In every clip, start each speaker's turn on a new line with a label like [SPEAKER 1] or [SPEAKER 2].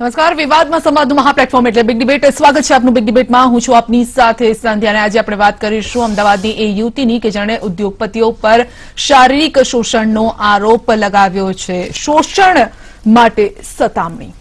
[SPEAKER 1] નમસ્કાર. વિવાદમાં સંવાદનું મહાપ્લેટફોર્મ એટલે બિગ ડિબેટ સ્વાગત છે આપનું બિગ ડિબેટમાં હું છું આપની સાથે સંધ્યા અને આજે આપણે વાત કરીશું અમદાવાદની એ યુવતીની કે જેણે ઉદ્યોગપતિઓ પર શારીરિક શોષણનો આરોપ લગાવ્યો છે. શોષણ માટે સતામણી.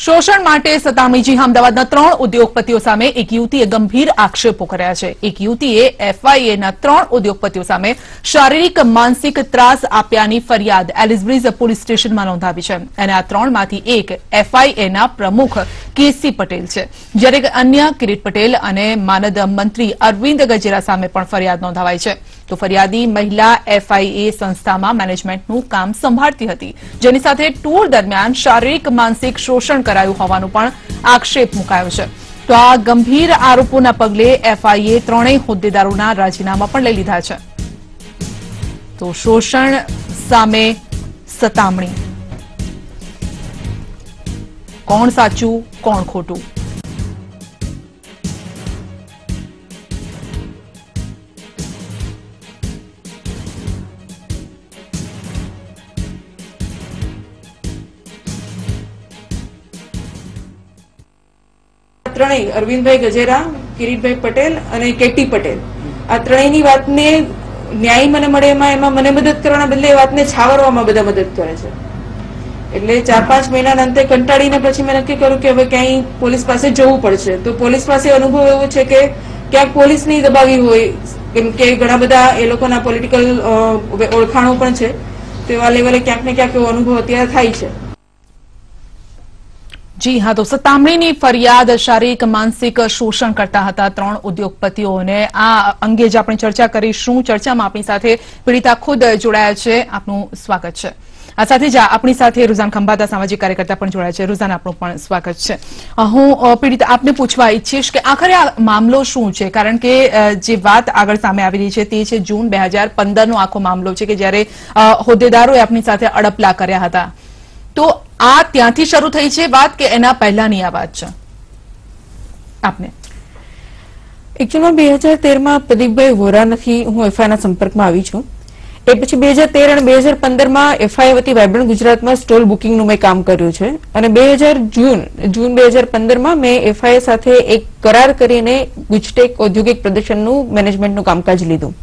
[SPEAKER 1] શોષણ માટે સતામણીજી અમદાવાદના ત્રણ ઉદ્યોગપતિઓ સામે એક યુવતીએ ગંભીર આક્ષેપો કર્યા છે. એક યુવતીએ એફઆઈએના ત્રણ ઉદ્યોગપતિઓ સામે શારીરિક, માનસિક ત્રાસ આપ્યાની ફરિયાદ એલિસબ્રિજ પોલીસ સ્ટેશનમાં નોંધાવી છે. અને આ ત્રણમાંથી એક એફઆઈએના પ્રમુખ કેસી પટેલ છે. જ્યારે અન્ય કિરીટ પટેલ અને માનદ મંત્રી અરવિંદ ગજેરા સામે પણ ફરિયાદ નોંધાવાઈ છે. તો ફરિયાદી મહિલા એફઆઈએ સંસ્થામાં મેનેજમેન્ટનું કામ સંભાળતી હતી. જેની સાથે ટૂર દરમિયાન શારીરિક માનસિક શોષણ કરાયું હોવાનો પણ આક્ષેપ મુકાયો છે. તો આ ગંભીર આરોપોના પગલે એફઆઈએ ત્રણેય હોદ્દેદારોના રાજીનામા પણ લઈ લીધા છે. તો શોષણ સામે સતામણી. કોણ સાચું, કોણ ખોટું?
[SPEAKER 2] ત્રણેય, અરવિંદભાઈ ગજેરા, કિરીટભાઈ પટેલ અને કેટી પટેલ. આ ત્રણેયની વાતને ન્યાય મને મળે એમાં એમાં મને મદદ કરવાના બદલે એ વાતને છાવરવામાં બધા મદદ કરે છે. એટલે ચાર પાંચ મહિનાના અંતે કંટાળીને પછી મેં નક્કી કર્યું કે હવે ક્યાંય પોલીસ પાસે જવું પડશે. તો પોલીસ પાસે અનુભવ એવો છે કે ક્યાંક પોલીસ નહીં દબાવી હોય, કેમ કે ઘણા બધા એ લોકોના પોલિટિકલ ઓળખાણો પણ છે. તેવા લેવલે ક્યાંક ને ક્યાંક એવો અનુભવ અત્યારે થાય છે.
[SPEAKER 1] જી હા, તો સતામણીની ફરિયાદ શારીરિક, માનસિક શોષણ કરતા હતા ત્રણ ઉદ્યોગપતિઓને. આ અંગે જ આપણે ચર્ચા કરીશું. ચર્ચામાં આપણી સાથે પીડિતા ખુદ જોડાયા છે. આપનું સ્વાગત છે. આ સાથે જ આપણી સાથે રૂઝાન ખંભાતા સામાજિક કાર્યકર્તા પણ જોડાયા છે. રૂઝાન આપણું પણ સ્વાગત છે. હું પીડિતા આપને પૂછવા ઈચ્છીશ કે આખરે આ મામલો શું છે? કારણ કે જે વાત આગળ સામે આવી રહી છે તે છે જૂન બે હજાર પંદરનો આખો મામલો છે કે જ્યારે હોદ્દેદારોએ આપની સાથે અડપલા કર્યા હતા. તો આ ત્યાંથી શરૂ થઈ છે વાત કે એના પહેલાની આ વાત છે? આપને.
[SPEAKER 2] એકચ્યુઅલમાં બે હજાર તેરમાં પ્રદીપભાઈ વોરાથી હું એફઆઈના સંપર્કમાં આવી છું. એ પછી બે હજાર તેર અને બે હજાર પંદરમાં એફઆઈ વતી વાયબ્રન્ટ ગુજરાતમાં સ્ટોલ બુકિંગનું મેં કામ કર્યું છે. અને બે હજાર જૂન જૂન બે હજાર પંદરમાં મેં એફઆઈ સાથે એક કરાર કરીને ગુજટેક ઔદ્યોગિક પ્રદર્શનનું મેનેજમેન્ટનું કામકાજ લીધું.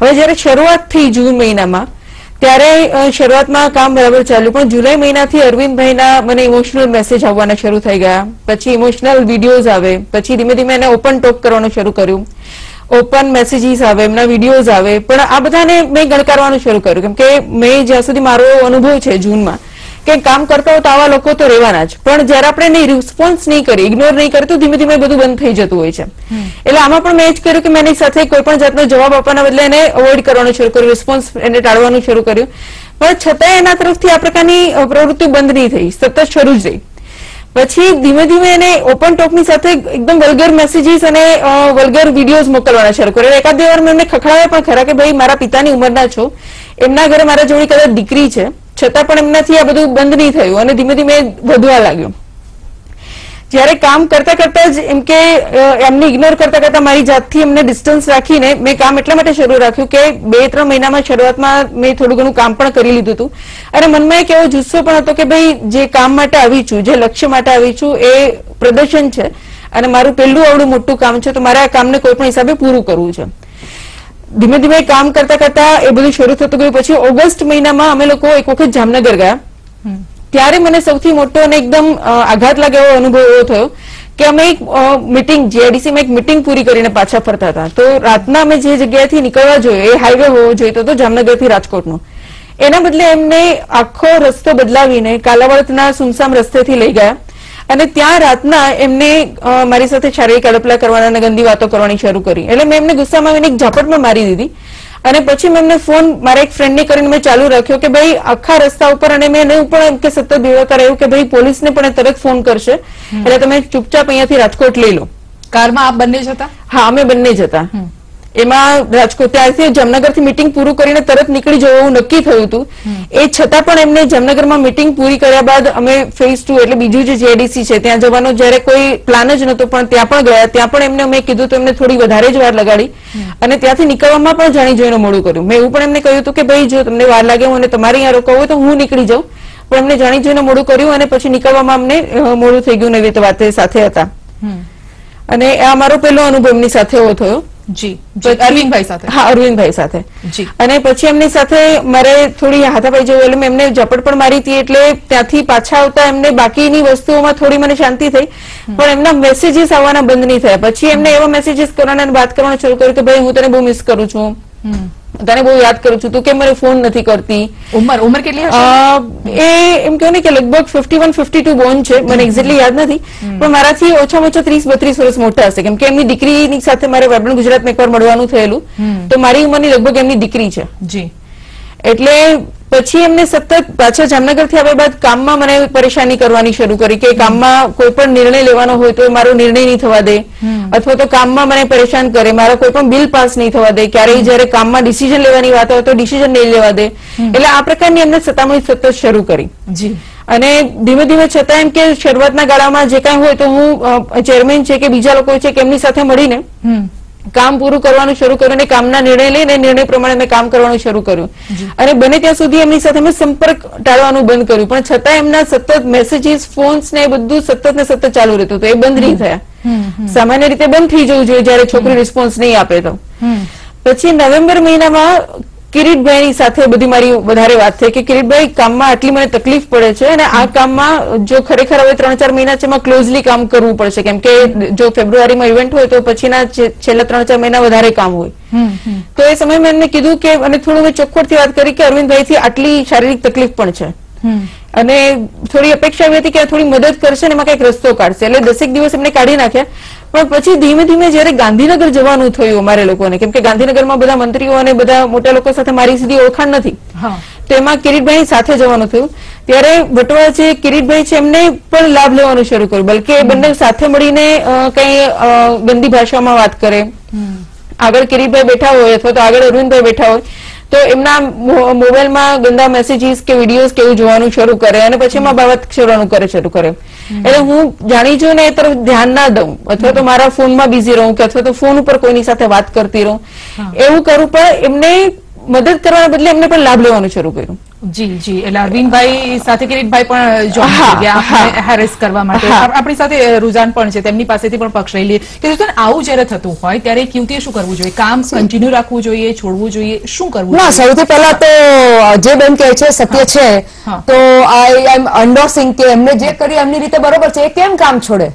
[SPEAKER 2] હવે જયારે શરૂઆત થઈ જૂન મહિનામાં, ત્યારે શરૂઆતમાં કામ બરાબર ચાલ્યું. પણ જુલાઈ મહિનાથી અરવિંદભાઈના મને ઇમોશનલ મેસેજ આવવાના શરૂ થઈ ગયા. પછી ઇમોશનલ વિડીયોઝ આવે. પછી ધીમે ધીમે એને ઓપન ટોક કરવાનું શરૂ કર્યું. ઓપન મેસેજીસ આવે એમના વિડીયોઝ આવે પણ આ બધાને મેં ગણકારવાનું શરૂ કર્યું. કેમ કે મેં જ્યાં સુધી મારો અનુભવ છે જૂનમાં કે કામ કરતા હોય તો આવા લોકો તો રહેવાના જ. પણ જયારે આપણે નહીં રિસ્પોન્સ નહીં કરીએ ઇગ્નોર નહીં કરીએ તો ધીમે ધીમે બધું બંધ થઈ જતું હોય છે. એટલે આમાં પણ મેં જ કર્યું કે મેં એની સાથે કોઈ પણ જાતનો જવાબ આપવાના બદલે એને અવોઇડ કરવાનું શરૂ કર્યું રિસ્પોન્સ એને ટાળવાનું શરૂ કર્યું. પણ છતાંય એના તરફથી આ પ્રકારની પ્રવૃત્તિ બંધ નહીં થઈ સતત શરૂ જ રહી. પછી ધીમે ધીમે એને ઓપન ટોકની સાથે એકદમ વલ્ગર મેસેજીસ અને વલ્ગર વિડીયોઝ મોકલવાના શરૂ કર્યા. એકાદ બે વાર મેં એમને ખખડાવ્યા પણ ખરા કે ભાઈ મારા પિતાની ઉંમરના છો. એમના ઘરે મારા જોડી કદાચ દીકરી છે. છતાં પણ એમનાથી આ બધું બંધ નહીં થયું અને ધીમે ધીમે વધવા લાગ્યું. જ્યારે કામ કરતા કરતા જ એમ કે એમને ઇગ્નોર કરતા કરતા મારી જાતથી એમને ડિસ્ટન્સ રાખીને મેં કામ એટલા માટે શરૂ રાખ્યું કે બે, ત્રણ મહિનામાં શરૂઆતમાં મેં થોડું ઘણું કામ પણ કરી લીધું હતું. અને મનમાં એક એવો જુસ્સો પણ હતો કે ભાઈ, જે કામ માટે આવી છું, જે લક્ષ્ય માટે આવી છું, એ પ્રદર્શન છે. અને મારું પહેલું આવડું મોટું કામ છે, તો મારે આ કામને કોઈ પણ હિસાબે પૂરું કરવું છે. ધીમે ધીમે કામ કરતા કરતા એ બધું શરૂ થતું ગયું. પછી ઓગસ્ટ મહિનામાં અમે લોકો એક વખત જામનગર ગયા. ત્યારે મને સૌથી મોટો અને એકદમ આઘાત લાગે એવો અનુભવ એવો થયો કે અમે એક મિટિંગ જીઆઈડીસીમાં એક મિટિંગ પૂરી કરીને પાછા ફરતા હતા. તો રાતના અમે જે જગ્યાએથી નીકળવા જોઈએ, એ હાઈવે હોવો જોઈતો હતો જામનગરથી રાજકોટનો. એના બદલે એમને આખો રસ્તો બદલાવીને કાલાવડના સુમસામ રસ્તેથી લઈ ગયા. અને ત્યાં રાતના એમને મારી સાથે શારીરિક અડપલા કરવાના ગંદી વાતો કરવાની શરૂ કરી. એટલે મેં એમને ગુસ્સામાં આવીને એક ઝાપટમાં મારી દીધી. અને પછી મેં એમને ફોન મારા એક ફ્રેન્ડને કરીને મેં ચાલુ રાખ્યો કે ભાઈ આખા રસ્તા ઉપર અને મેં એને પણ એમ કે સતત બેવતા રહ્યું કે ભાઈ પોલીસને પણ તરત ફોન કરશે. એટલે તમે ચૂપચાપ અહીંયાથી રાજકોટ લઈ લો.
[SPEAKER 1] કારમાં આપ બંને જતા?
[SPEAKER 2] હા અમે બંને જતા. હતા એમાં રાજકોટ ત્યારથી જામનગરથી મિટિંગ પૂરું કરીને તરત નીકળી જવું નક્કી થયું હતું. એ છતાં પણ એમને જામનગરમાં મિટિંગ પૂરી કર્યા બાદ અમે ફેઝ ટુ એટલે બીજું જે જેડીસી છે ત્યાં જવાનો જ્યારે કોઈ પ્લાન જ નતો પણ ત્યાં પણ ગયા. ત્યાં પણ એમને અમે કીધું તો એમને થોડી વધારે જ વાર લગાડી. અને ત્યાંથી નીકળવામાં પણ જાણી જોઈને મોડું કર્યું. મેં એવું પણ એમને કહ્યું હતું કે ભાઈ જો તમને વાર લાગે અને તમારે અહીંયા રોકાવું હોય તો હું નીકળી જાઉં. પણ એમને જાણી જોઈને મોડું કર્યું અને પછી નીકળવામાં અમને મોડું થઈ ગયું ને એવી રીતે વાતે સાથે હતા. અને આ અમારો પહેલો અનુભવ એમની સાથે એવો થયો.
[SPEAKER 1] જી અરવિંદભાઈ સાથે.
[SPEAKER 2] હા અરવિંદભાઈ સાથે.
[SPEAKER 1] જી.
[SPEAKER 2] અને પછી એમની સાથે મારે થોડી હાથાપાઈ જેવું એટલે મેં એમને ઝપટ પણ મારી હતી એટલે ત્યાંથી પાછા આવતા એમને બાકીની વસ્તુઓમાં થોડી મને શાંતિ થઈ. પણ એમના મેસેજીસ આવવાના બંધ નહીં થયા. પછી એમને એવા મેસેજીસ કરવાના વાત કરવાનું શરૂ કર્યું કે ભાઈ હું તને બહુ મિસ કરું છું. તને બહુ યાદ કરું છું તું કેમ મને ફોન નથી કરતી?
[SPEAKER 1] ઉંમર ઉંમર કેટલી હશે?
[SPEAKER 2] એ એમ કહ્યું ને કે લગભગ fifty one fifty two born છે. મને એક્ઝેક્ટલી યાદ નથી. પણ મારાથી ઓછામાં ઓછા ત્રીસ બત્રીસ વર્ષ મોટા હશે. કેમ કે એમની દીકરીની સાથે મારે વાયબ્રન્ટ ગુજરાતમાં એકવાર મળવાનું થયેલું. તો મારી ઉંમરની લગભગ એમની દીકરી છે.
[SPEAKER 1] જી.
[SPEAKER 2] એટલે પછી એમને સતત પાછા જામનગરથી આવ્યા બાદ કામમાં મને પરેશાની કરવાની શરૂ કરી કે કામમાં કોઈ પણ નિર્ણય લેવાનો હોય તો એ મારો નિર્ણય નહીં થવા દે. અથવા તો કામમાં મને પરેશાન કરે મારા કોઈ પણ બિલ પાસ નહીં થવા દે. ક્યારેય જયારે કામમાં ડિસિઝન લેવાની વાત હોય તો ડિસિઝન નહીં લેવા દે. એટલે આ પ્રકારની એમને સતામણી સતત શરૂ કરી. અને ધીમે ધીમે છતાં એમ કે શરૂઆતના ગાળામાં જે કાંઈ હોય તો હું ચેરમેન છે કે બીજા લોકો છે કે એમની સાથે મળીને કામ પૂરું કરવાનું શરૂ કર્યું અને કામના નિર્ણય લઈને નિર્ણય પ્રમાણે અમે કામ કરવાનું શરૂ કર્યું. અને બને ત્યાં સુધી એમની સાથે અમે સંપર્ક ટાળવાનું બંધ કર્યું. પણ છતાં એમના સતત મેસેજીસ ફોન્સ ને એ બધું સતત ને સતત ચાલુ રહેતું હતું. એ બંધ નહીં થયા. સામાન્ય રીતે બંધ થઈ જવું જોઈએ જયારે છોકરી રિસ્પોન્સ નહીં આપે તો. પછી નવેમ્બર મહિનામાં કિરીટભાઈ સાથે બધી મારી વધારે વાત થઈ કે કિરીટભાઈ કામમાં આટલી મને તકલીફ પડે છે અને આ કામમાં જો ખરેખર હવે ત્રણ ચાર મહિના છે એમાં ક્લોઝલી કામ કરવું પડશે. કેમ કે જો ફેબ્રુઆરીમાં ઇવેન્ટ હોય તો પછીના છેલ્લા ત્રણ ચાર મહિના વધારે કામ હોય. તો એ સમયે મેં એમને કીધું કે અને થોડું મેં ચોખ્ખોટથી વાત કરી કે અરવિંદભાઈથી આટલી શારીરિક તકલીફ પણ છે. અને થોડી અપેક્ષા એવી હતી કે આ થોડી મદદ કરશે ને એમાં કંઈક રસ્તો કાઢશે. એટલે દસેક દિવસ એમને કાઢી નાખ્યા. પણ પછી ધીમે ધીમે જયારે ગાંધીનગર જવાનું થયું અમારે લોકોને કેમ કે ગાંધીનગરમાં બધા મંત્રીઓ અને બધા મોટા લોકો સાથે મારી સીધી ઓળખાણ નથી તો એમાં કિરીટભાઈ સાથે જવાનું થયું. ત્યારે વટવા જે કિરીટભાઈ છે એમને પણ લાભ લેવાનું શરૂ કર્યું બલકે બંને સાથે મળીને કઈ કંઈ ગંદી ભાષામાં વાત કરે. આગળ કિરીટભાઈ બેઠા હોય અથવા તો આગળ અરવિંદભાઈ બેઠા હોય તો એમના મોબાઈલમાં ગંદા મેસેજીસ કે વિડીયોઝ કે એવું જોવાનું શરૂ કરે અને પછી એમાં બાબત કરવાનું કરે શરૂ કરે. એટલે હું જાણી જોઈને એ તરફ ધ્યાન ના દઉં. અથવા તો મારા ફોનમાં બિઝી રહું કે અથવા તો ફોન ઉપર કોઈની સાથે વાત કરતી રહું. એવું કરું પણ એમને મદદ કરવાના બદલે એમને પણ લાભ લેવાનું શરૂ કર્યું.
[SPEAKER 1] જી જી. એટલે અરવિંદભાઈ સાથે કિરીટભાઈ પણ જોઈન ગયા. હેરેસ કરવા માટે. આપણી સાથે રુઝાન પણ છે. તેમની પાસેથી પણ પક્ષ લઈ લઈએ. કે આવું જ્યારે થતું હોય ત્યારે એક યુવતીએ શું કરવું જોઈએ? કામ કન્ટિન્યુ રાખવું જોઈએ છોડવું જોઈએ? શું કરવું
[SPEAKER 3] ના સૌથી પહેલા તો જે બેન કહે છે સત્ય છે તો આઈ એમ અંડોર્સિંગ કે એમને જે કરી એમની રીતે બરોબર છે એ કેમ કામ છોડે.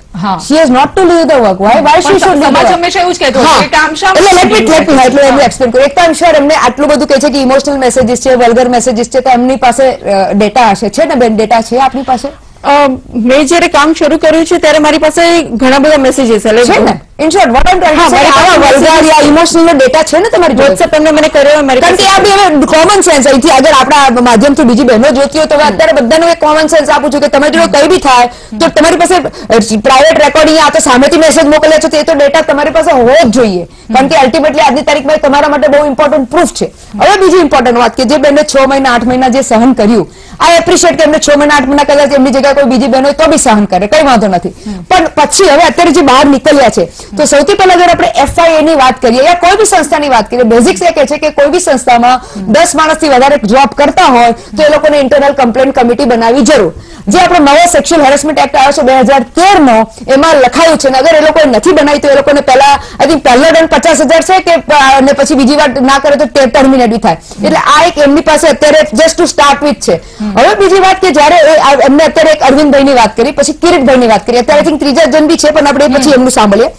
[SPEAKER 3] She is not to leave the work why why she should
[SPEAKER 1] સમાજ હંમેશા એવું જ કહેતો કે કામ શા
[SPEAKER 3] એટલે લેટ મી લેટ મી એટલે એમને એક્સપ્લેન કરું એક તો શ્યોર એમને આટલું બધું કહે છે કે ઇમોશનલ મેસેજીસ છે વલ્ગર મેસેજીસ છે તો એમની પાસે ડેટા હશે. છે ને બેન ડેટા છે આપની પાસે?
[SPEAKER 2] મેં જયારે કામ શરૂ કર્યું છે ત્યારે મારી પાસે ઘણા બધા મેસેજીસ
[SPEAKER 3] છે. ને? ઇન શોર્ટ વોટ આઈ યા ઇમોશનલ ડેટા છે ને તમારી જોડે?
[SPEAKER 2] તમને મને કર્યો મારી
[SPEAKER 3] કારણ કે આ બી હવે કોમન સેન્સ અહીંથી આગળ આપણા માધ્યમથી બીજી બહેનો જોતી હોય તો અત્યારે બધાનું એક કોમન સેન્સ આપું છું કે તમે જો કઈ બી થાય તો તમારી પાસે પ્રાઇવેટ રેકોર્ડિંગ આ તો સામેથી મેસેજ મોકલ્યા છે તો એ તો ડેટા તમારી પાસે હોવો જ જોઈએ. કારણ કે અલ્ટિમેટલી આજની તારીખમાં તમારા માટે બહુ ઇમ્પોર્ટન્ટ પ્રૂફ છે. હવે બીજી ઇમ્પોર્ટન્ટ વાત કે જે બહેને છ મહિના આઠ મહિના જે સહન કર્યું આઈ એપ્રિશિએટ કે એમને છ મહિના આઠ મહિના કદાચ એમની જગ્યાએ કોઈ બીજી બહેન હોય તો બી સહન કરે કઈ વાંધો નથી. પણ પછી હવે અત્યારે જે બહાર નીકળ્યા છે તો સૌથી પહેલા અગર આપણે એફઆઈએ ની વાત કરીએ યા કોઈ બી સંસ્થાની વાત કરીએ બેઝિક્સ એ કહે છે કે કોઈ બી સંસ્થામાં દસ માણસથી વધારે જોબ કરતા હોય તો એ લોકોને ઇન્ટરનલ કમ્પ્લેન કમિટી બનાવવી જરૂર. જે આપણો નવો સેક્સ્યુઅલ હેરેસમેન્ટ એક્ટ આવ્યો છે બે હજાર તેર નો એમાં લખાયું છે અગર એ લોકોએ નથી બનાવી તો એ લોકોને પહેલા આઈ થિંક પહેલો દંડ પચાસ હજાર છે કે અને પછી બીજી વાર ના કરે તો ટર્મિનેટ બી થાય. એટલે આ એક એમની પાસે અત્યારે જસ્ટ ટુ સ્ટાર્ટ વિથ છે. હવે બીજી વાત કે જયારે એમને અત્યારે એક અરવિંદભાઈ ની વાત કરી પછી કિરીટભાઈ ની વાત કરી. અત્યારે think ત્રીજા જન બી છે પણ આપણે પછી એમનું સાંભળીએ.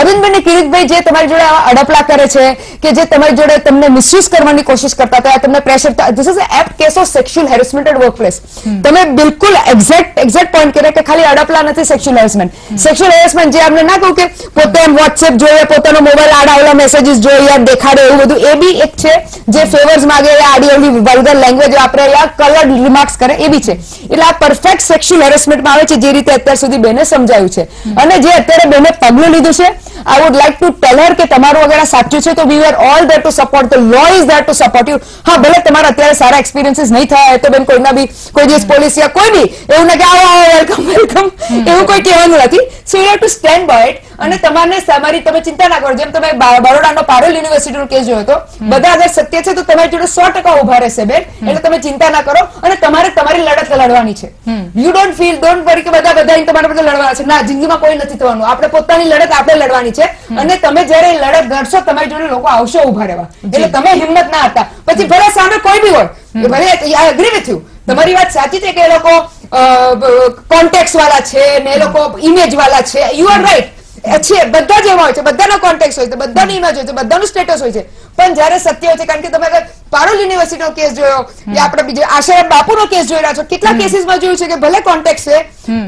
[SPEAKER 3] અરવિંદભાઈ ને કિરીટભાઈ જે તમારી જોડે અડપલા કરે છે કે જે તમારી જોડે તમને મિસયુઝ કરવાની કોશિશ કરતા હતા તમને pressure this is a case of sexual harassment at workplace તમે બિલકુલ એક્ઝેક્ટ એક્ઝેક્ટ પોઈન્ટ કર્યા કે ખાલી અડપલા નથી સેક્સ્યુઅલ હેરેસમેન્ટ સેક્સ્યુઅલ હેરેસમેન્ટ જે આપણે ના કહું કે પોતે એમ વોટ્સએપ જોઈએ, પોતાનો મોબાઈલ આડાવડા મેસેજીસ જોઈએ દેખાડે એવું બધું, એ બી એક છે જે ફેવર્સ માંગે એ આડી અવળી વલ્ગર લેંગ્વેજ વાપરે યા કલર રિમાર્ક્સ કરે, એ બી છે. એટલે આ પરફેક્ટ સેક્સ્યુઅલ હેરેસમેન્ટમાં આવે છે જે રીતે અત્યાર સુધી બેને સમજાયું છે. અને જે અત્યારે બેને પગલું લીધું છે I would like to tell her કે તમારું અગર સાચું છે, તો we are all there to support the law is there to support you હા, ભલે તમારા અત્યારે સારા એક્સપિરિયન્સીસ નહીં થયા હોય તો બેન કોઈના બી, કોઈ દિવસ પોલીસ યા કોઈ બી એવું ના કે આવો આવો વેલકમ વેલકમ એવું કોઈ કહેવાનું નથી. So you have to stand by it અને તમારે તમારી તમે ચિંતા ના કરો. જેમ તમે બરોડાનો પારોલ યુનિવર્સિટીનો કેસ જોયો હતો બધા અગર સત્ય છે તો તમારી જોડે સો ટકા ઊભા રહેશે બેન. એટલે તમે ચિંતા ના કરો. અને તમારે તમારી લડત લડવાની છે. You don't feel don't worry કે બધા બધા તમારા બધા લડવાના છે. ના જિંદગીમાં કોઈ નથી થવાનું. આપણે પોતાની લડત આપણે લડવાની છે. અને તમે જ્યારે લડત લડશો તમારી જોડે લોકો આવશે ઊભા રહેવા. એટલે તમે હિંમત ના હતા. પછી ભલે સામે કોઈ બી હોય ભલે આઈ અગ્રી વિથ યુ તમારી વાત સાચી છે કે એ લોકો કોન્ટેક્ટ વાળા છે ને એ લોકો ઇમેજ વાળા છે. યુ આર રાઈટ છે બધા જ એવા હોય છે. બધાનો કોન્ટેક્ટ હોય છે બધાની ઇમેજ હોય છે બધાનું સ્ટેટસ હોય છે. પણ જ્યારે સત્ય હોય છે કારણ કે તમે અગર પારોલ યુનિવર્સિટીનો કેસ જોયો કે આપણે બીજો આશારામ બાપુનો કેસ જોઈ રહ્યા છો. કેટલા કેસીસમાં જોયું છે કે ભલે કોન્ટેક્ટ છે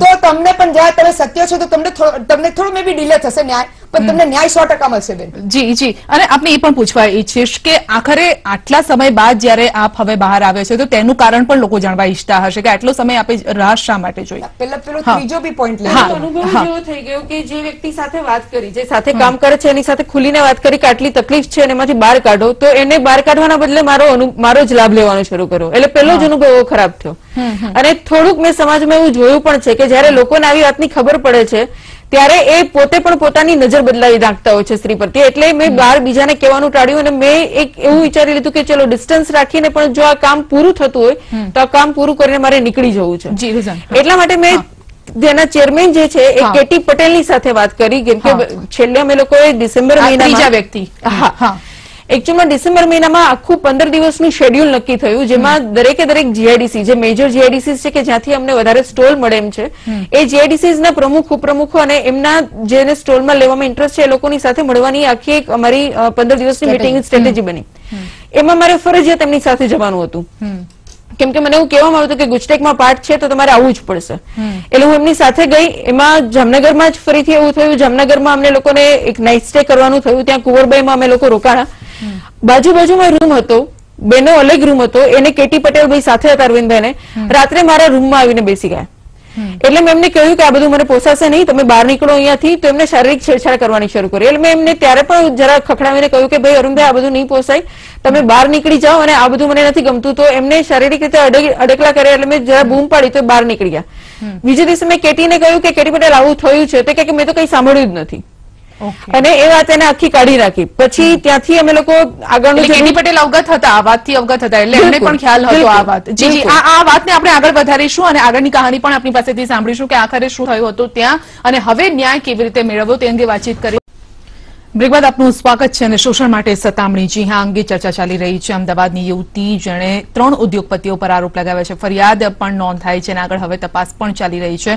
[SPEAKER 3] તો તમને પણ જ્યારે તમે સત્ય છો તો તમને તમને થોડું મે બી ડિલે થશે ન્યાય. પણ તમને ન્યાય સો ટકા મળશે બેન.
[SPEAKER 1] જી જી. અને આપણે એ પણ પૂછવા ઈચ્છીશ કે આખરે આટલા સમય બાદ જ્યારે આપ હવે બહાર આવે છે તો તેનું કારણ પણ લોકો જાણવા ઈચ્છતા હશે કે આટલો સમય આપે રાહ શા માટે જોઈએ
[SPEAKER 3] પેલા પેલો ત્રીજો બી પોઈન્ટ લે
[SPEAKER 2] અનુભવ એવો થઈ ગયો કે જે વ્યક્તિ સાથે વાત કરી જે સાથે કામ કરે છે એની સાથે ખુલીને વાત કરી કે આટલી તકલીફ છે અને એમાંથી બહાર કાઢો તો એને બહાર કાઢવાના બદલે મારો મારો જ લાભ લેવાનો શરૂ કર્યો. એટલે પેલો જ અનુભવ એવો ખરાબ થયો. અને થોડુંક મેં સમાજમાં એવું જોયું પણ છે કે જ્યારે લોકોને આવી વાતની ખબર પડે છે ત્યારે એ પોતે પણ પોતાની નજર બદલાવી નાખતા હોય છે સ્ત્રી પ્રત્યે એટલે મેં બાર બીજાને કહેવાનું ટાળ્યું અને મેં એક એવું વિચારી લીધું કે ચલો ડિસ્ટન્સ રાખીને પણ જો આ કામ પૂરું થતું હોય તો આ કામ પૂરું કરીને મારે નીકળી જવું છે. એટલા માટે મેં જેના ચેરમેન જે છે એ કેટી પટેલની સાથે વાત કરી કેમ કે છેલ્લે અમે લોકોએ ડિસેમ્બર
[SPEAKER 1] મહિના વ્યક્તિ.
[SPEAKER 2] હા. એકચ્યુઅલમાં ડિસેમ્બર મહિનામાં આખું પંદર દિવસનું શેડ્યુલ નક્કી થયું જેમાં દરેકે દરેક જીઆઈડીસી જે મેજર જીઆઈડીસી છે કે જ્યાંથી અમને વધારે સ્ટોલ મળે એમ છે એ જીઆઈડીસી ના પ્રમુખ ઉપપ્રમુખો અને એમના જેને સ્ટોલમાં લેવામાં ઇન્ટરેસ્ટ છે એ લોકોની સાથે મળવાની આખી એક અમારી પંદર દિવસની મિટિંગ સ્ટ્રેટેજી બની. એમાં મારે ફરજિયાત એમની સાથે જવાનું હતું. કેમ કે મને એવું કહેવામાં આવ્યું હતું કે ગુજટેકમાં પાઠ છે તો તમારે આવવું જ પડશે. એટલે હું એમની સાથે ગઈ એમાં જામનગરમાં જ ફરીથી એવું થયું જામનગરમાં અમને લોકોને એક નાઇટ સ્ટે કરવાનું થયું ત્યાં કુંવરબાઈમાં અમે લોકો રોકાણા બાજુ બાજુમાં રૂમ હતો બેનો અલગ રૂમ હતો એને કેટી પટેલ ભાઈ સાથે હતા અરવિંદભાઈને. રાત્રે મારા રૂમમાં આવીને બેસી ગયા. એટલે મેં એમને કહ્યું કે આ બધું મને પોસાશે નહીં તમે બહાર નીકળો અહીંયાથી તો એમને શારીરિક છેડછાડ કરવાની શરૂ કરી. એટલે મેં એમને ત્યારે પણ જરા ખખડાવીને કહ્યું કે ભાઈ અરુણભાઈ આ બધું નહીં પોસાય. તમે બહાર નીકળી જાઓ અને આ બધું મને નથી ગમતું. તો એમને શારીરિક રીતે અડકલા કર્યા એટલે મેં જરા બૂમ પાડી તો બહાર નીકળી ગયા. બીજે દિવસે મેં કેટીને કહ્યું કે કેટી પટેલ આવું થયું છે. તો કે મેં તો કઈ સાંભળ્યું જ નથી. અને એ વાત એને આખી કાઢી રાખી. પછી ત્યાંથી અમે લોકો આગળનું
[SPEAKER 1] કેની પટેલ અવગત હતા આ વાતથી અવગત હતા એટલે એમને પણ ખ્યાલ હતો આ વાત. જી જી આ વાતને આપણે આગળ વધારીશું અને આગળની કહાની પણ આપણી પાસેથી સાંભળીશું કે આખરે શું થયું હતું ત્યાં અને હવે ન્યાય કેવી રીતે મેળવવો તે અંગે વાતચીત કરી બ્રેક આપનું સ્વાગત છે અને શોષણ માટે સતામણી. જી હા અંગે ચર્ચા ચાલી રહી છે. અમદાવાદની યુવતી જેણે ત્રણ ઉદ્યોગપતિઓ પર આરોપ લગાવ્યા છે. ફરિયાદ પણ નોંધાઈ છે અને આગળ હવે તપાસ પણ ચાલી રહી છે.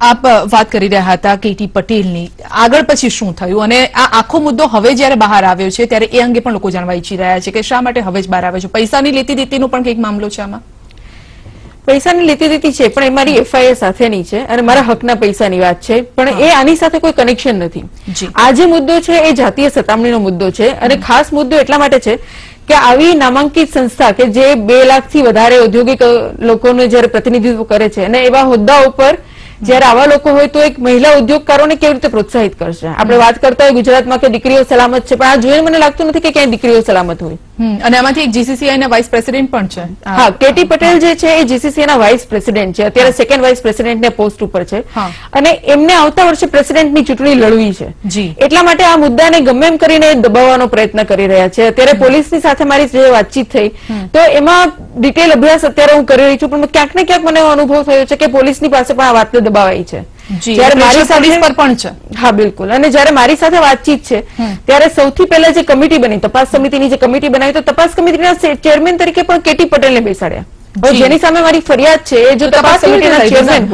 [SPEAKER 1] આપ વાત કરી રહ્યા હતા કેટી પટેલની. આગળ પછી શું થયું? અને આ આખો મુદ્દો હવે જ્યારે બહાર આવ્યો છે ત્યારે એ અંગે પણ લોકો જાણવા ઈચ્છી રહ્યા છે કે શા માટે હવે જ બહાર આવ્યો છે? પૈસાની લેતી દેતીનો પણ કંઈક મામલો છે આમાં?
[SPEAKER 2] પૈસાની લેતી દેતી છે પણ એ મારી એફઆઈઆર સાથેની છે અને મારા હકના પૈસાની વાત છે પણ એ આની સાથે કોઈ કનેક્શન નથી. આ જે મુદ્દો છે એ જાતીય સતામણીનો મુદ્દો છે અને ખાસ મુદ્દો એટલા માટે છે કે આવી નામાંકિત સંસ્થા કે જે બે લાખથી વધારે ઔદ્યોગિક લોકોનું જયારે પ્રતિનિધિત્વ કરે છે અને એવા હોદ્દા ઉપર જયારે આવા લોકો હોય તો એક મહિલા ઉદ્યોગકારોને કેવી રીતે પ્રોત્સાહિત કરશે? આપણે વાત કરતા હોય ગુજરાતમાં કે દીકરીઓ સલામત છે, પણ આ જોઈને મને લાગતું નથી કે ક્યાંય દીકરીઓ સલામત હોય.
[SPEAKER 1] અને આમાંથી એક જીસીસીઆઈ ના વાઇસ પ્રેસિડેન્ટ પણ છે.
[SPEAKER 2] હા કેટી પટેલ જે છે એ જીસીસીઆઈ ના વાઇસ પ્રેસિડેન્ટ છે. અત્યારે સેકન્ડ વાઇસ પ્રેસિડેન્ટ ને પોસ્ટ ઉપર છે. અને એમને આવતા વર્ષે પ્રેસિડેન્ટની ચૂંટણી લડવી છે. એટલા માટે આ મુદ્દાને ગમે એમ કરીને દબાવવાનો પ્રયત્ન કરી રહ્યા છે. અત્યારે પોલીસની સાથે મારી જે વાતચીત થઈ તો એમાં ડિટેલ અભ્યાસ અત્યારે હું કરી રહી છું. પણ ક્યાંક ને ક્યાંક મને અનુભવ થયો છે કે પોલીસની પાસે પણ આ વાતને દબાવાઈ છે. જ્યારે મારી
[SPEAKER 1] પર પણ છે.
[SPEAKER 2] હા બિલકુલ. અને જયારે મારી સાથે વાતચીત છે ત્યારે સૌથી પહેલા જે કમિટી બની તપાસ સમિતિની જે કમિટી બનાવી તો તપાસ સમિતિના ચેરમેન તરીકે પણ કેટી પટેલને બેસાડ્યા. જેની સામે મારી ફરિયાદ છે એ જો તપાસ સમિતિના ચેરમેન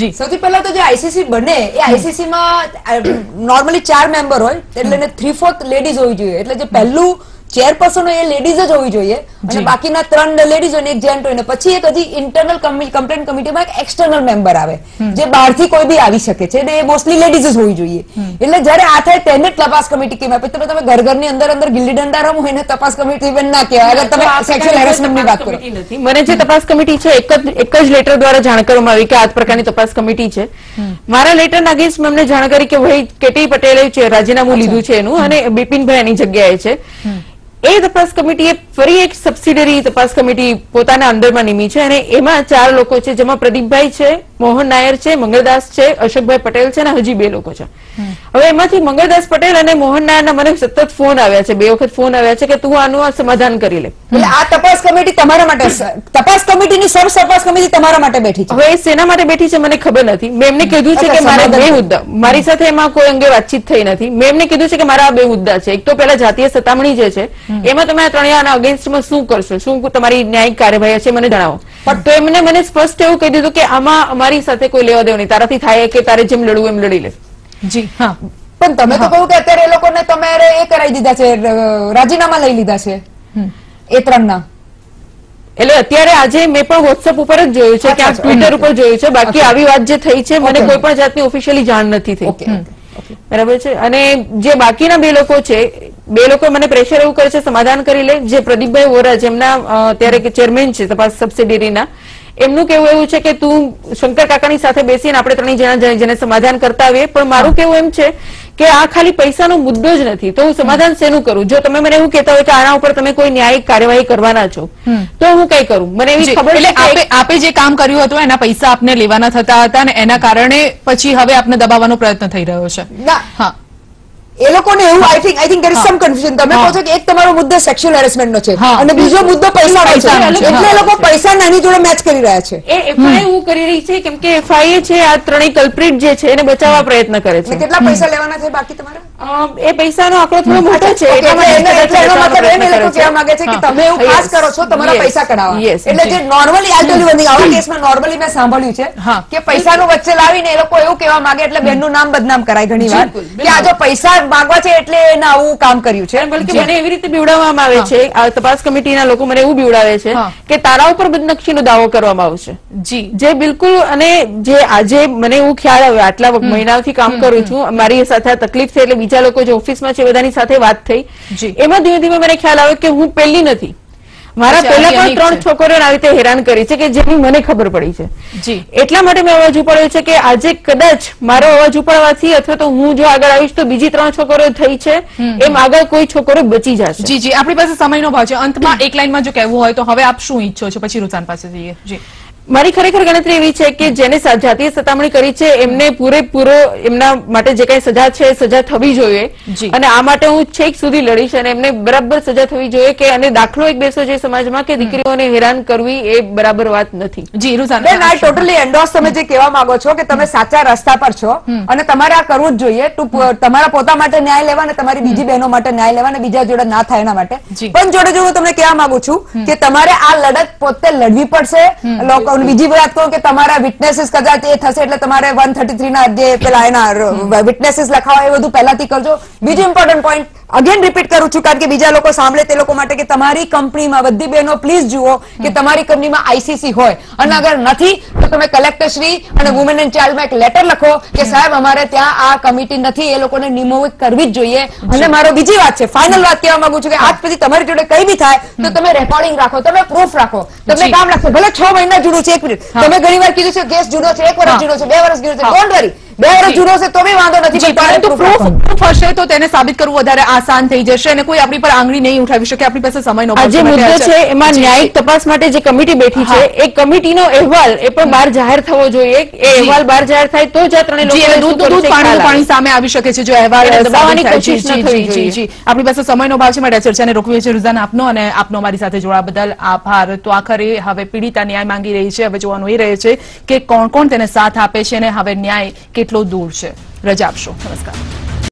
[SPEAKER 1] જી.
[SPEAKER 3] સૌથી પહેલા તો જે આઈસીસી બને એ આઈસીસી માં નોર્મલી ચાર મેમ્બર હોય એટલે થ્રી ફોર્થ લેડીઝ હોવી જોઈએ. એટલે જે પહેલું ચેરપર્સન હોય એ લેડીઝ જ હોવી જોઈએ. અને બાકીના ત્રણ લેડીઝ અને એક જેન્ટ હોય પછી એક હજી ઇન્ટરનલ કમ્પ્લેન કમિટીમાં એક એક્સટર્નલ મેમ્બર આવે જે બહારથી કોઈ બી આવી શકે છે. એ મોસ્ટલી લેડીઝ જ હોવી જોઈએ. એટલે જ્યારે આ થાય તેને જ તપાસ કમિટી કહેવાય. પછી તમે તમે ઘર ઘરની અંદર અંદર ગિલ્લી દંડા રમો એને તપાસ કમિટી પણ ના કહેવાય. અગર તમે સેક્સ્યુઅલ હેરેસમેન્ટની વાત કરો.
[SPEAKER 2] મને જે તપાસ કમિટી છે એક જ એક જ લેટર દ્વારા જાણ કરવામાં આવી કે આ પ્રકારની તપાસ કમિટી છે. મારા લેટર અગેન્સ્ટ મેં એમને જાણ કરી કે ભાઈ કેટી પટેલે રાજીનામું લીધું છે એનું અને બિપિનભાઈ એની જગ્યાએ છે. એ તપાસ કમિટીએ ફરી એક સબસિડરી તપાસ કમિટી પોતાના અંદરમાં નિમી છે અને એમાં ચાર લોકો છે, જેમાં પ્રદીપભાઈ છે મોહન નાયર છે મંગળદાસ છે અશોકભાઈ પટેલ છે અને હજી બે લોકો છે. હવે એમાંથી મંગળદાસ પટેલ અને મોહન નાયરના મને સતત ફોન આવ્યા છે બે વખત ફોન આવ્યા છે કે તું આનું સમાધાન કરી લે.
[SPEAKER 3] એટલે આ તપાસ કમિટી તમારા માટે તપાસ કમિટીની સર્વ તપાસ કમિટી તમારા માટે બેઠી છે.
[SPEAKER 2] હવે એ શેના માટે બેઠી છે મને ખબર નથી. મેં એમને કીધું છે કે મારા બે મુદ્દા મારી સાથે એમાં કોઈ અંગે વાતચીત થઈ નથી. મેં એમને કીધું છે કે મારા આ બે મુદ્દા છે. એક તો પેલા જાતીય સતામણી જે છે એમાં તમે આ ત્રણેયના અગેન્સ્ટમાં શું કરશો? શું તમારી ન્યાયિક કાર્યવાહી છે મને જણાવો. પણ તો એમને મને સ્પષ્ટ એવું કહી દીધું કે આમાં અમારી સાથે કોઈ લેવા દેવું નહીં. તારાથી થાય કે તારે જેમ લડવું એમ લડી લે.
[SPEAKER 1] જી હા.
[SPEAKER 3] પણ તમે તો કહ્યું કે અત્યારે એ લોકોને તમારે એ કરાવી દીધા છે રાજીનામા લઈ લીધા છે. એ ત્રણના.
[SPEAKER 2] એટલે અત્યારે આજે મેં પણ વોટ્સઅપ ઉપર જ જોયું છે
[SPEAKER 3] કે
[SPEAKER 2] ક્યાંક ટ્વિટર ઉપર જોયું છે. બાકી આવી વાત જે થઈ છે મને કોઈ પણ જાતની ઓફિશિયલી જાણ નથી થઈ. બરાબર છે? અને જે બાકીના બે લોકો છે બે લોકો મને પ્રેશર એવું કરે છે સમાધાન કરી લે. જે પ્રદીપભાઈ વોરા જેમના અ, અત્યારે ચેરમેન છે તપાસ સબસિડીરીના એમનું કેવું એવું છે કે તું શંકર કાકાની સાથે બેસીને આપણે ત્રણેય જણા જેને સમાધાન કરતા આવીએ. પણ મારું કેવું એમ છે કે આ ખાલી પૈસાનો મુદ્દો જ નથી. તો હું સમાધાન શેનું કરું? જો તમે મને એવું કહેતા હોય કે આના ઉપર તમે કોઈ ન્યાયિક કાર્યવાહી કરવાના છો તો હું કઈ કરું? મને એવી ખબર
[SPEAKER 1] એટલે આપે આપે જે કામ કર્યું હતું એના પૈસા આપને લેવાના થતા હતા અને એના કારણે પછી હવે આપને દબાવવાનો પ્રયત્ન થઈ રહ્યો છે. હા.
[SPEAKER 3] એ લોકોને એવું I think I think there is some confusion તમે કહો છો કે એક તમારો મુદ્દો સેક્સ્યુઅલ હેરેસમેન્ટ નો છે અને બીજો મુદ્દો પૈસાનો છે.
[SPEAKER 1] છે.
[SPEAKER 3] એટલે એ લોકો પૈસા નાની જોડે મેચ કરી રહ્યા છે.
[SPEAKER 2] એ એફઆઈ હું કરી રહી છે કેમ કે એફઆઈ છે આ ત્રણેય કલ્પ્રિટ જે છે એને બચાવવા પ્રયત્ન કરે છે.
[SPEAKER 3] કેટલા પૈસા લેવાના છે બાકી તમારા?
[SPEAKER 2] એ પૈસાનો આંકડો થોડો મોટો છે
[SPEAKER 3] એને-
[SPEAKER 2] કદાચ
[SPEAKER 3] એટલે એનો મતલબ એમ એ લોકો કહેવા માંગે છે કે તમે એવું ખાસ કરો છો તમારા પૈસા કઢાવવા. એટલે જે normally I tell you one આવા. કેસમાં નોર્મલી મેં સાંભળ્યું છે. કે પૈસાનું વચ્ચે લાવીને એ લોકો એવું કહેવા માંગે એટલે બેનનું નામ બદનામ કરાય ઘણી વાર
[SPEAKER 2] બિલકુલ,
[SPEAKER 3] કે આ જો પૈસા માંગવા છે એટલે એને આવું કામ કર્યું છે.
[SPEAKER 2] બલકે મને એવી રીતે બીવડાવવામાં આવે છે. આ તપાસ કમિટીના લોકો મને એવું બીવડાવે છે કે તારા ઉપર બદનક્ષીનો દાવો કરવામાં આવશે.
[SPEAKER 1] જી.
[SPEAKER 2] જે બિલકુલ અને જે આજે મને એવું ખ્યાલ આવ્યો આટલા મહિનાથી કામ કરું છું મારી સાથે તકલીફ થઈ એટલે બીજા લોકો જે ઓફિસમાં છે બધાની સાથે વાત થઈ. એમાં ધીમે ધીમે મને ખ્યાલ આવ્યો કે હું પહેલી નથી. મારા પહેલા પણ ત્રણ. છોકરીઓને આવી રીતે હેરાન કરી છે કે જેની મને ખબર પડી છે. એટલા માટે મેં અવાજ ઉપાડ્યો છે કે આજે કદાચ મારો અવાજ ઉપાડવાથી અથવા તો હું જો આગળ આવીશ તો બીજી ત્રણ છોકરીઓ થઈ છે એમ આગળ કોઈ છોકરો બચી જશે.
[SPEAKER 1] જી જી. આપણી પાસે સમયનો ભાવ છે. અંતમાં એક લાઈનમાં જો કહેવું હોય તો હવે આપ શું ઈચ્છો છો? પછી રૂસાન પાસે જઈએ. જી.
[SPEAKER 2] મારી ખરેખર ગણતરી એવી છે કે જેને જાતીય સતામણી કરી છે એમને પૂરેપૂરો એમના માટે જે કઈ સજા છે સજા થવી જોઈએ. અને આ માટે હું છેક સુધી લડીશ અને એમને બરાબર સજા થવી જોઈએ કે અને દાખલો એક બેસો છે સમાજમાં કે દીકરીઓને હેરાન કરવી એ બરાબર વાત નથી.
[SPEAKER 1] જી
[SPEAKER 3] બેન આઈ ટોટલી એન્ડોર્સ તમે જે કહેવા માંગો છો કે તમે સાચા રસ્તા પર છો અને તમારે આ કરવું જ જોઈએ તમારા પોતા માટે ન્યાય લેવા અને તમારી બીજી બહેનો માટે ન્યાય લેવા અને બીજા જોડે ના થાય એના માટે. પણ જોડે જોડે હું તમને કહેવા માંગુ છું કે તમારે આ લડત પોતે લડવી પડશે. લોકો બીજી વાત કહું કે તમારા વિટનેસીસ કદાચ એ થશે એટલે તમારે વન થર્ટી ના જે પેલા એના વિટનેસીસ લખાવા એ બધું પહેલાથી કરજો. બીજું ઇમ્પોર્ટન્ટ પોઈન્ટ અગેન રિપીટ કરું છું કારણ કે બીજા લોકો સાંભળે તે લોકો માટે કે તમારી કંપનીમાં બધી બહેનો પ્લીઝ જુઓ કે તમારી કંપનીમાં આઈસીસી હોય. અને અગર નથી તો તમે કલેક્ટર શ્રી અને વુમેન એન્ડ ચાઇલ્ડમાં એક લેટર લખો કે સાહેબ અમારે ત્યાં આ કમિટી નથી એ લોકોને નિમોવિત કરવી જ જોઈએ. અને મારો બીજી વાત છે ફાઇનલ વાત કહેવા માંગુ છું કે આજ પછી તમારી જોડે કઈ બી થાય તો તમે રેકોર્ડિંગ રાખો તમે પ્રૂફ રાખો. તમને કામ રાખશો ભલે છ મહિના જૂનું છે એક મિનિટ તમે ઘણી વાર કીધું છે કેસ જૂનો છે એક વર્ષ જૂનો છે બે વર્ષ જૂનો છે. ડોન્ટ વરી બે વર્ષ છે તો બી વાંધો નથી
[SPEAKER 1] જી
[SPEAKER 3] પણ તમારે
[SPEAKER 1] પરંતુ પ્રૂફ પ્રૂફ હશે તો તેને સાબિત કરવું વધારે આસાન થઈ જશે અને કોઈ આપણી પર આંગળી નહીં ઉઠાવી શકે આપણી પાસે સમયનો
[SPEAKER 2] આ જે મુદ્દો છે એમાં ન્યાયિક તપાસ માટે જે કમિટી બેઠી છે. એ કમિટીનો અહેવાલ એ પણ બહાર જાહેર થવો જોઈએ. એ અહેવાલ બહાર જાહેર થાય તો જ આ ત્રણેય
[SPEAKER 1] દૂધ દૂધ. પાણી સામે આવી શકે છે જો અહેવાલ
[SPEAKER 2] દબાવવાની કોશિશ ન થવી જોઈએ.
[SPEAKER 1] આપણી પાસે સમયનો ભાવ છે માટે ચર્ચાને રોકવી છે રુઝાન આપનો અને આપનો અમારી સાથે જોડા બદલ આભાર. તો આખરે હવે પીડિતા ન્યાય માંગી રહી છે. હવે જોવાનું એ રહે છે કે કોણ કોણ તેને સાથ આપે છે અને હવે ન્યાય કેટલો દૂર છે રજા આપશો નમસ્કાર